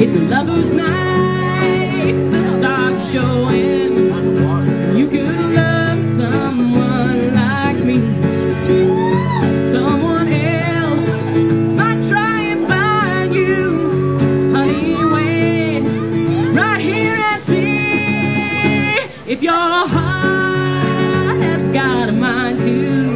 It's a lover's night, the stars are showing. You could love someone like me. Someone else might try and find you. Honey, wait right here and see if your heart has got a mind to.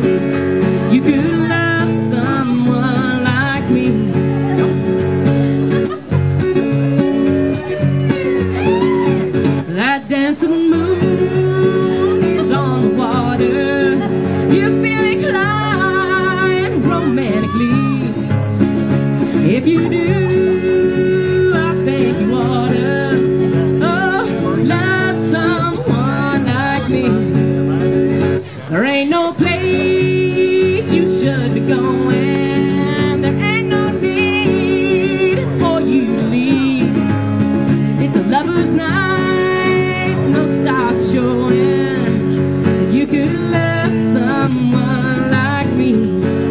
you feel inclined romantically, if you do, I think you ought to oh, love someone like me. There ain't no place you should be going. There ain't no need for you to leave. It's a lover's night, no stars showing. You could love someone like me.